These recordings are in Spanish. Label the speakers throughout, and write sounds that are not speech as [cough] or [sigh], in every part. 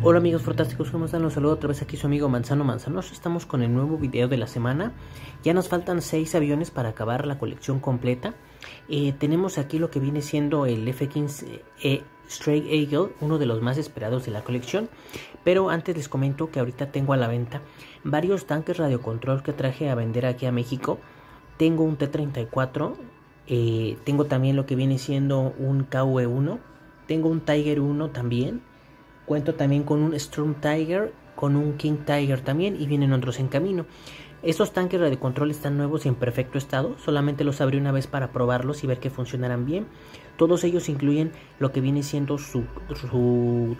Speaker 1: Hola amigos fantásticos, ¿cómo están? Los saludo otra vez aquí su amigo Manzano Manzanos. Estamos con el nuevo video de la semana. Ya nos faltan 6 aviones para acabar la colección completa. Eh, tenemos aquí lo que viene siendo el F-15 e Stray Eagle, uno de los más esperados de la colección. Pero antes les comento que ahorita tengo a la venta varios tanques radiocontrol que traje a vender aquí a México. Tengo un T-34, eh, tengo también lo que viene siendo un KV-1, tengo un Tiger 1 también Cuento también con un Storm Tiger, con un King Tiger también y vienen otros en camino. Estos tanques de control están nuevos y en perfecto estado, solamente los abrí una vez para probarlos y ver que funcionarán bien. Todos ellos incluyen lo que viene siendo su,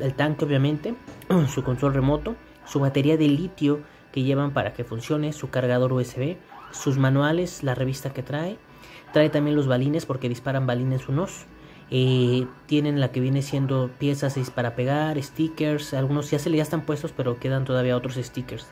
Speaker 1: el tanque obviamente, [clears throat] su control remoto, su batería de litio que llevan para que funcione, su cargador USB, sus manuales, la revista que trae, trae también los balines porque disparan balines unos, eh, tienen la que viene siendo piezas para pegar, stickers, algunos ya se le están puestos, pero quedan todavía otros stickers.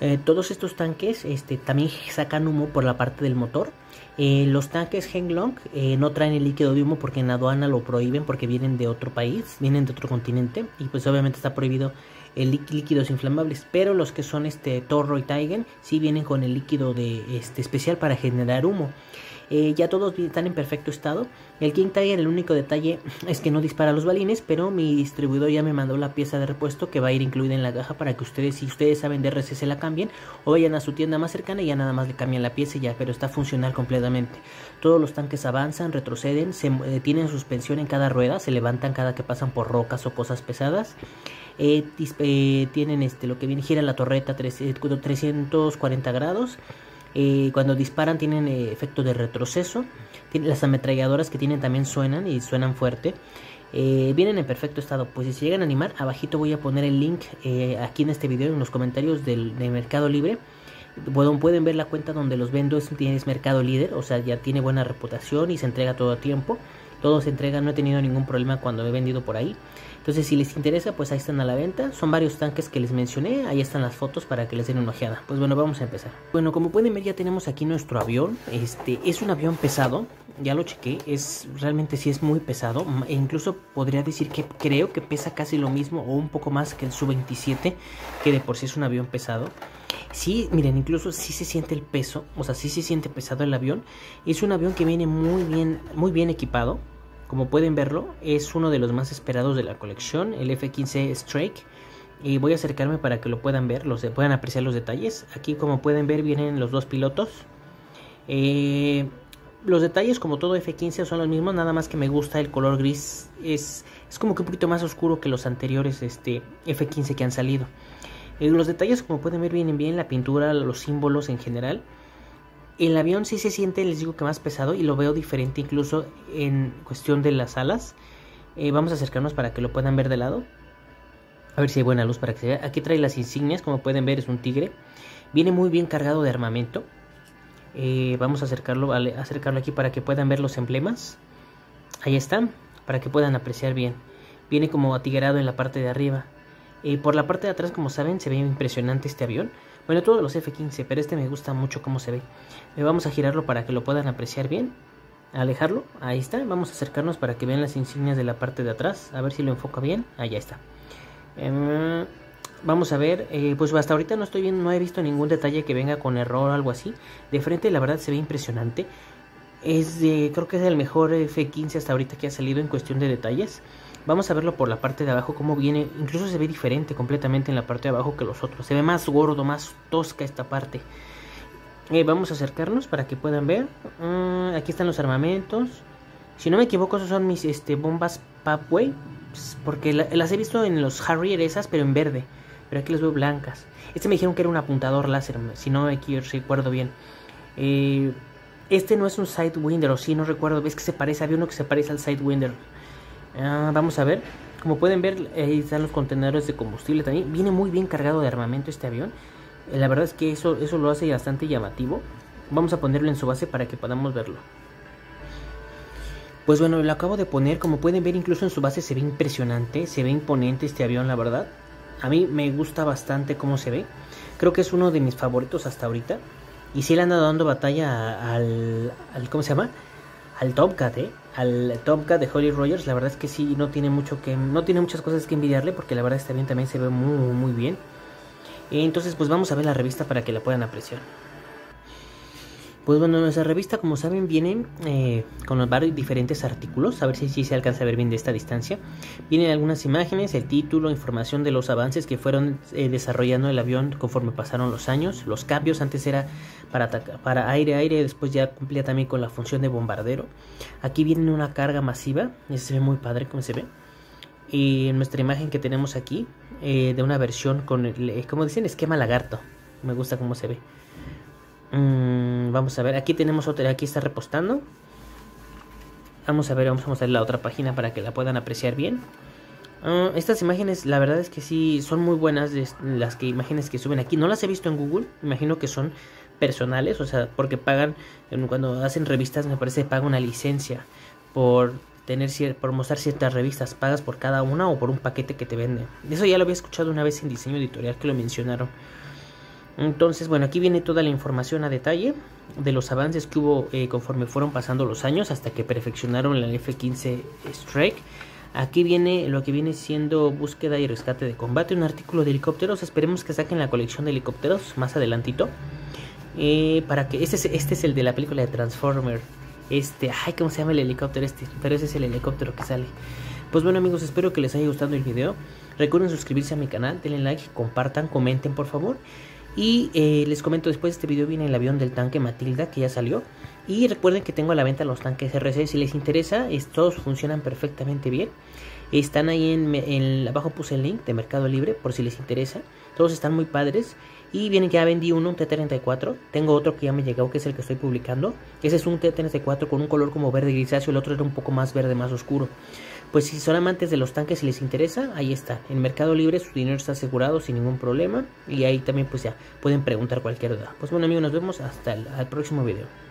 Speaker 1: Eh, todos estos tanques este, también sacan humo por la parte del motor. Eh, los tanques Henglong no traen el líquido de humo porque en aduana lo prohíben porque vienen de otro país, vienen de otro continente y pues obviamente está prohibido el líquidos inflamables. Pero los que son este Torro y Taigen sí vienen con el líquido de este especial para generar humo. Eh, ya todos están en perfecto estado. El King Tiger, el único detalle [sniffs] es que no dispara los balines, pero mi distribuidor ya me mandó la pieza de repuesto que va a ir incluida en la caja para que ustedes, si ustedes saben de RC, se la cambien o vayan a su tienda más cercana y ya nada más le cambian la pieza y ya, pero está funcional completamente. Todos los tanques avanzan, retroceden, eh, tienen suspensión en cada rueda, se levantan cada que pasan por rocas o cosas pesadas. Eh, tienen este lo que viene gira la torreta 340 grados eh, cuando disparan tienen eh, efecto de retroceso. Las ametralladoras que tienen también suenan y suenan fuerte. Eh, vienen en perfecto estado. Pues si se llegan a animar, abajito voy a poner el link aquí en este video en los comentarios del, Mercado Libre. Pueden, pueden ver la cuenta donde los vendo, es, es Mercado Líder, o sea, ya tiene buena reputación y se entrega todo a tiempo. Todo se entrega, no he tenido ningún problema cuando he vendido por ahí. Entonces, si les interesa, pues ahí están a la venta. Son varios tanques que les mencioné. Ahí están las fotos para que les den una ojeada. Pues bueno, vamos a empezar. Bueno, como pueden ver, ya tenemos aquí nuestro avión. Este es un avión pesado. Ya lo chequé. Es realmente sí es muy pesado. E incluso podría decir que creo que pesa casi lo mismo o un poco más que el Su-27, que de por sí es un avión pesado. Sí, miren, incluso sí se siente el peso, o sea, sí se siente pesado el avión. Es un avión que viene muy bien, muy bien equipado. Como pueden verlo, es uno de los más esperados de la colección, el F-15 Strike. Y voy a acercarme para que lo puedan ver, los, puedan apreciar los detalles. Aquí como pueden ver vienen los dos pilotos. Eh, los detalles como todo F-15 son los mismos, nada más que me gusta el color gris. Es, es como que un poquito más oscuro que los anteriores este, F-15 que han salido. Eh, los detalles como pueden ver vienen bien, la pintura, los símbolos en general. El avión sí se siente, les digo que más pesado y lo veo diferente incluso en cuestión de las alas. Eh, vamos a acercarnos para que lo puedan ver de lado. A ver si hay buena luz para que se vea. Aquí trae las insignias, como pueden ver es un tigre. Viene muy bien cargado de armamento. Eh, vamos a acercarlo, acercarlo aquí para que puedan ver los emblemas. Ahí están, para que puedan apreciar bien. Viene como atigrado en la parte de arriba. Eh, por la parte de atrás, como saben, se ve impresionante este avión. Bueno, todos los F-15, pero este me gusta mucho cómo se ve. Me vamos a girarlo para que lo puedan apreciar bien. Alejarlo, ahí está. Vamos a acercarnos para que vean las insignias de la parte de atrás. A ver si lo enfoca bien. Ahí está. Em, vamos a ver, eh, pues hasta ahorita no estoy viendo, no he visto ningún detalle que venga con error o algo así. De frente la verdad se ve impresionante. Es de, creo que es el mejor F-15 hasta ahorita que ha salido en cuestión de detalles. Vamos a verlo por la parte de abajo, cómo viene. Incluso se ve diferente completamente en la parte de abajo que los otros. Se ve más gordo, más tosca esta parte. Eh, vamos a acercarnos para que puedan ver. Ah, aquí están los armamentos. Si no me equivoco, esos son mis este, bombas Papway. Porque las he visto en los Harrier esas, pero en verde. Pero aquí las veo blancas. Este me dijeron que era un apuntador láser, si no me recuerdo bien. Eh, este no es un Sidewinder, o si no recuerdo. Es que se parece, había uno que se parece al Sidewinder. Ah, vamos a ver. Como pueden ver, ahí están los contenedores de combustible también. Viene muy bien cargado de armamento este avión. Eh, la verdad es que eso, eso lo hace bastante llamativo. Vamos a ponerlo en su base para que podamos verlo. Pues bueno, lo acabo de poner. Como pueden ver, incluso en su base se ve impresionante. Se ve imponente este avión, la verdad. A mí me gusta bastante cómo se ve. Creo que es uno de mis favoritos hasta ahorita. Y si le han dado dando batalla al, al ¿cómo se llama? Al Gun, ¿eh? Al Gun de Holly Rogers, la verdad es que sí, no tiene mucho que, no tiene muchas cosas que envidiarle, porque la verdad está bien, también se ve muy, muy bien. Entonces, pues vamos a ver la revista para que la puedan apreciar. Pues bueno, nuestra revista, como saben, viene eh, con varios diferentes artículos. A ver si, si, se alcanza a ver bien de esta distancia. Vienen algunas imágenes, el título, información de los avances que fueron eh, desarrollando el avión conforme pasaron los años. Los cambios, antes era para, para aire-aire, después ya cumplía también con la función de bombardero. Aquí viene una carga masiva, se ve muy padre como se ve. Y nuestra imagen que tenemos aquí, eh, de una versión con, el, como dicen, esquema lagarto. Me gusta cómo se ve. Mm, vamos a ver, aquí tenemos otra, aquí está repostando. Vamos a ver, vamos a mostrar la otra página para que la puedan apreciar bien. Uh, estas imágenes, la verdad es que sí, son muy buenas las que imágenes que suben aquí. No las he visto en Google, imagino que son personales, o sea, porque pagan, cuando hacen revistas me parece que pagan una licencia por tener por mostrar ciertas revistas, pagas por cada una o por un paquete que te venden. Eso ya lo había escuchado una vez en diseño editorial que lo mencionaron. Entonces, bueno, aquí viene toda la información a detalle de los avances que hubo eh, conforme fueron pasando los años hasta que perfeccionaron la F-15 Strike. Aquí viene lo que viene siendo búsqueda y rescate de combate, un artículo de helicópteros. Esperemos que saquen la colección de helicópteros más adelantito. Eh, para que este es, este es el de la película de Transformer. Este, ay, ¿cómo se llama el helicóptero este? Pero ese es el helicóptero que sale. Pues bueno amigos, espero que les haya gustado el video. Recuerden suscribirse a mi canal, denle like, compartan, comenten por favor. Y eh, les comento después de este video viene el avión del tanque Matilda que ya salió. Y recuerden que tengo a la venta los tanques RC. Si les interesa, todos funcionan perfectamente bien. Están ahí en, abajo puse el link de Mercado Libre por si les interesa. Todos están muy padres. Y vienen ya vendí uno, un T34. Tengo otro que ya me llegó, que es el que estoy publicando. Ese es un T34 con un color como verde grisáceo. El otro era un poco más verde, más oscuro. Pues si son amantes de los tanques y les interesa, ahí está. En Mercado Libre su dinero está asegurado sin ningún problema. Y ahí también pues ya pueden preguntar cualquier duda. Pues bueno amigos, nos vemos hasta el próximo video.